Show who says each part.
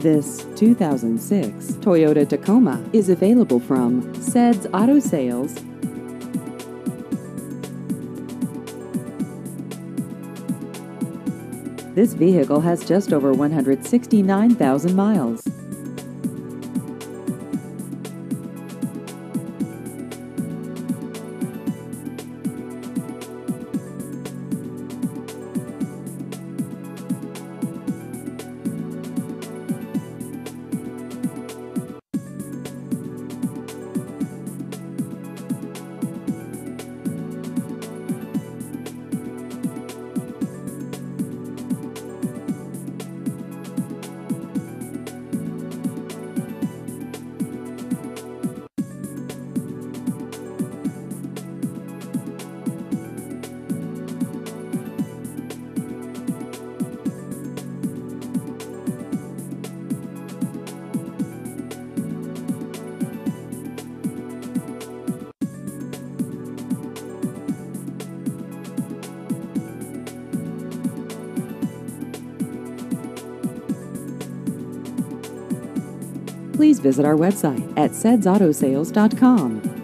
Speaker 1: This 2006 Toyota Tacoma is available from Ced's Auto Sales. This vehicle has just over 169,000 miles. Please visit our website at cedsautosales.com.